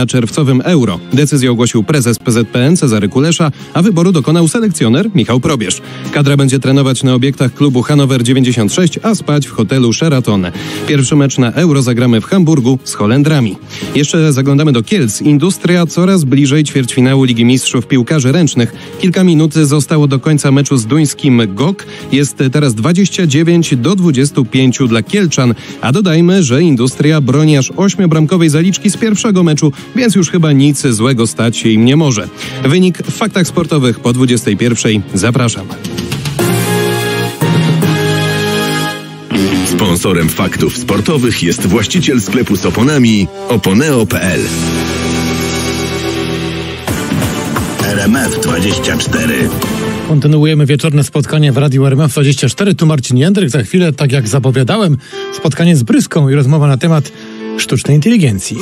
na czerwcowym euro. Decyzję ogłosił prezes PZPN Cezary Kulesza, a wyboru dokonał selekcjoner Michał Probierz. Kadra będzie trenować na obiektach klubu Hanower 96, a spać w hotelu Sheraton. Pierwszy mecz na euro zagramy w Hamburgu z Holendrami. Jeszcze zaglądamy do Kielc. Industria coraz bliżej ćwierćfinału Ligi Mistrzów Piłkarzy Ręcznych. Kilka minut zostało do końca meczu z duńskim GOK. Jest teraz 29 do 25 dla Kielczan, a dodajmy, że Industria broni aż ośmiobramkowej zaliczki z pierwszego meczu więc już chyba nic złego stać się im nie może. Wynik w faktach sportowych po 21. Zapraszam. Sponsorem faktów sportowych jest właściciel sklepu z oponami oponeo.pl. RMF24. Kontynuujemy wieczorne spotkanie w Radiu RMF24. Tu Marcin Jędryk. Za chwilę, tak jak zapowiadałem, spotkanie z Bryską i rozmowa na temat sztucznej inteligencji.